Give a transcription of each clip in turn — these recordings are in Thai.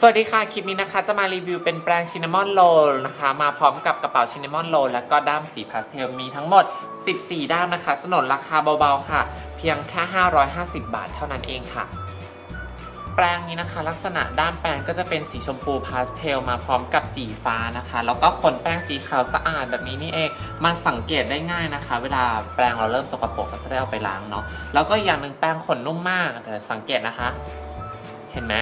สวัสดีค่ะ คลิปนี้นะคะ จะมารีวิวเป็นแปรง Cinnamoroll นะคะ มาพร้อมกับกระเป๋า Cinnamoroll แล้วก็ด้ามสีพาสเทลมีทั้งหมด 14 ด้ามนะคะ สนนราคาเบาๆค่ะ เพียงแค่ 550 บาทเท่านั้นเองค่ะ แปรงนี้นะคะ ลักษณะด้ามแปรงก็จะเป็นสีชมพูพาสเทลมาพร้อมกับสีฟ้านะคะ แล้วก็ขนแปรงสีขาวสะอาดแบบนี้นี่เองมาสังเกตได้ง่ายนะคะ เวลาแปรงเราเริ่มสกปรกก็จะได้เอาไปล้างเนาะแล้วก็อย่างหนึ่งแปรงขนนุ่มมากแต่สังเกตนะคะ เห็นไหม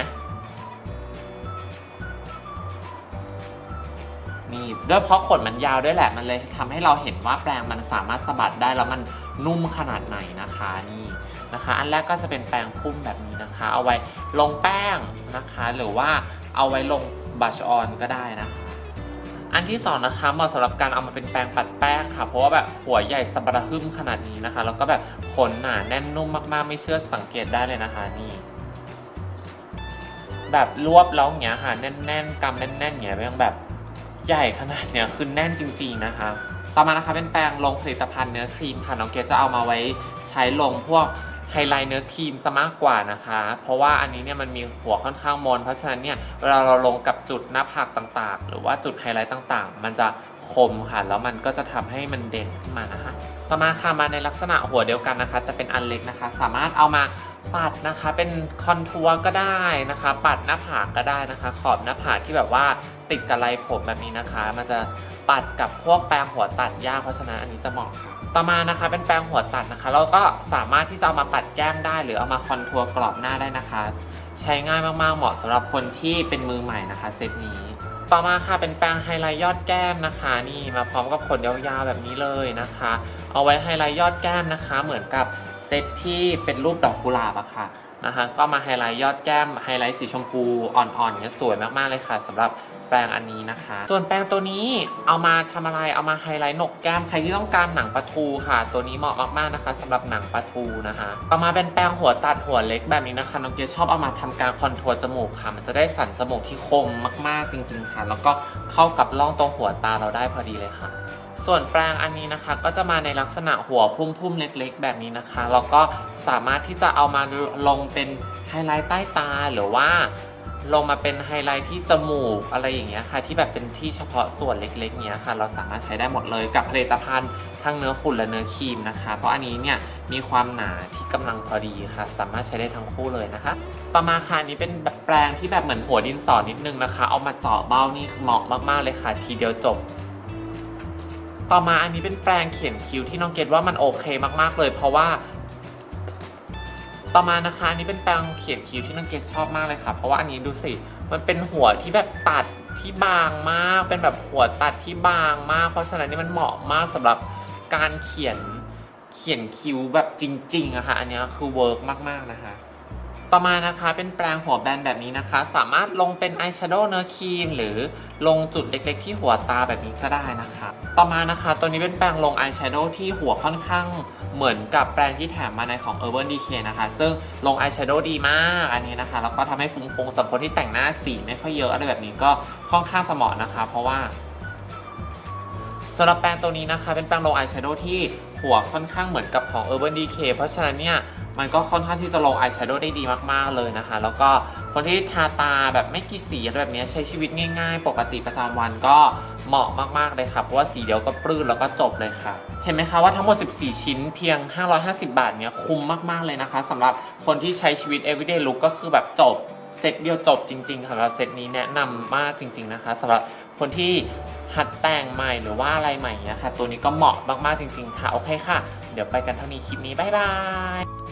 นี่ด้วยเพราะขนมันยาวด้วยแหละมันเลยทำให้เราเห็นว่าแปรงมันสามารถสะบัดได้แล้วมันนุ่มขนาดไหนนะคะนี่นะคะ อันแรกก็จะเป็นแปรงพุ่มแบบนี้นะคะ เอาไว้ลงแป้งนะคะ หรือว่าเอาไว้ลงบัชออนก็ได้นะคะอันที่สองนะคะเหมาะสำหรับการเอามาเป็นแปรงปัดแป้งค่ะ เพราะว่าแบบหัวใหญ่สะบัดหึ่มขนาดนี้นะคะ แล้วก็แบบขนหนาแน่นนุ่มมากๆ ไม่เชื่อสังเกตได้เลยนะคะนี่แบบรวบแล้วอย่างเงี้ยค่ะแน่นๆกำแน่นๆอย่างเงี้ยยังแบบ ใหญ่ขนาดเนี้ยคือแน่นจริง ๆนะคะ ต่อมานะคะเป็นแปรงลงผลิตภัณฑ์เนื้อครีมค่ะ น้องเกดจะเอามาไว้ใช้ลงพวกไฮไลท์เนื้อครีมซะมากกว่านะคะ เพราะว่าอันนี้เนี่ยมันมีหัวค่อนข้างมน เพราะฉะนั้นเนี่ยเวลาเราลงกับจุดหน้าผากต่างๆ หรือว่าจุดไฮไลท์ต่างๆ มันจะคมค่ะ แล้วมันก็จะทำให้มันเด่นขึ้นมานะคะ ต่อมาค่ะมาในลักษณะหัวเดียวกันนะคะแต่เป็นอันเล็กนะคะ สามารถเอามาปัดนะคะ เป็นคอนทัวร์ก็ได้นะคะ ปัดหน้าผากก็ได้นะคะ ขอบหน้าผากที่แบบว่า ติดกับไรผมแบบนี้นะคะ มันจะปัดกับพวกแปรงหัวตัดยากเพราะฉะนั้นอันนี้จะเหมาะค่ะ ต่อมานะคะเป็นแปรงหัวตัดนะคะ เราก็สามารถที่จะเอามาปัดแก้มได้ หรือเอามาคอนทัวร์กรอบหน้าได้นะคะ ใช้ง่ายมากๆเหมาะสำหรับคนที่เป็นมือใหม่นะคะเซตนี้ ต่อมาค่ะเป็นแปรงไฮไลท์ยอดแก้มนะคะ นี่มาพร้อมกับขนยาวๆแบบนี้เลยนะคะ เอาไว้ไฮไลท์ยอดแก้มนะคะ เหมือนกับเซตที่เป็นรูปดอกกุหลาบอะค่ะนะคะก็มาไฮไลท์ยอดแก้มไฮไลท์สีชมพูอ่อนๆเนี่ยสวยมากๆเลยค่ะสำหรับ แปรงอันนี้นะคะ ส่วนแปรงตัวนี้เอามาทำอะไรเอามาไฮไลท์โหนกแก้มใครที่ต้องการหนังปลาทูค่ะ ตัวนี้เหมาะมากๆนะคะสำหรับหนังปลาทูนะคะต่อมาเป็นแปรงหัวตัดหัวเล็กแบบนี้นะคะน้องเกดชอบเอามาทำการ contour จมูกค่ะ มันจะได้สันจมูกที่คมมากๆจริงๆค่ะ แล้วก็เข้ากับร่องตรงหัวตาเราได้พอดีเลยค่ะส่วนแปรงอันนี้นะคะก็จะมาในลักษณะหัวพุ่มๆเล็กๆ แบบนี้นะคะแล้วก็สามารถที่จะเอามาลงเป็นไฮไลท์ใต้ตาหรือว่า ลงมาเป็นไฮไลท์ที่จมูกอะไรอย่างเงี้ยค่ะ ที่แบบเป็นที่เฉพาะส่วนเล็กๆเนี้ยค่ะ เราสามารถใช้ได้หมดเลยกับผลิตภัณฑ์ทั้งเนื้อฝุ่นและเนื้อครีมนะคะ เพราะอันนี้เนี่ยมีความหนาที่กำลังพอดีค่ะ สามารถใช้ได้ทั้งคู่เลยนะคะ ต่อมาค่ะอันนี้เป็นแบบแปรงที่แบบเหมือนหัวดินสอนิดนึงนะคะ เอามาเจาะเบ้านี่เหมาะมากๆเลยค่ะ ทีเดียวจบต่อมาอันนี้เป็นแปรงเขียนคิ้วที่น้องเกดว่ามันโอเคมากๆเลย เพราะว่า ต่อมานะคะอันนี้เป็นแปรงเขียนคิ้วที่น้องเกดชอบมากเลยค่ะ เพราะว่าอันนี้ดูสิ มันเป็นหัวที่แบบตัดที่บางมาก เป็นแบบหัวตัดที่บางมาก เพราะฉะนั้นนี่มันเหมาะมากสำหรับการเขียนเขียนคิ้วแบบจริงๆอะค่ะ อันนี้คือ work มากๆนะคะ ต่อมานะคะเป็นแปรงหัวแบนแบบนี้นะคะ สามารถลงเป็นอายแชโดว์เนื้อครีมหรือลงจุดเล็กๆ ที่หัวตาแบบนี้ก็ได้นะคะ ต่อมานะคะตัวนี้เป็นแปรงลงอายแชโดว์ที่หัวค่อนข้างเหมือนกับแปรงที่แถมมาในของ Urban Decay นะคะ ซึ่งลงอายแชโดว์ดีมากอันนี้นะคะแล้วก็ทำให้ฟุ้งๆสำหรับคนที่แต่งหน้าสีไม่ค่อยเยอะอะไรแบบนี้ก็ค่อนข้างสมอนะคะ เพราะว่าสำหรับแปรงตัวนี้นะคะ เป็นแปรงลงอายแชโดว์ที่หัวค่อนข้างเหมือนกับของ Urban Decay เพราะฉะนั้นเนี่ย มันก็ค่อนข้างที่จะลงอายแชโดว์ได้ดีมากๆเลยนะคะ แล้วก็คนที่ทาตาแบบไม่กี่สีอะไรแบบนี้ใช้ชีวิตง่ายๆ ปกติประจำวันก็เหมาะมากๆเลยค่ะ เพราะว่าสีเดียวก็ปลื้นแล้วก็จบเลยค่ะ เห็นไหมคะว่าทั้งหมด 14 ชิ้นเพียง 550 บาทเนี่ยคุ้มมากๆเลยนะคะสำหรับคนที่ใช้ชีวิต everyday look ก็คือแบบจบเซตเดียวจบจริงๆค่ะสำหรับเซตนี้แนะนำมากจริง ๆนะคะสำหรับคนที่หัดแต่งใหม่หรือว่าอะไรใหม่เนี่ยค่ะ ตัวนี้ก็เหมาะมากๆจริง ๆ ค่ะ โอเคค่ะ เดี๋ยวไปกันเท่านี้คลิปนี้ บ๊ายบาย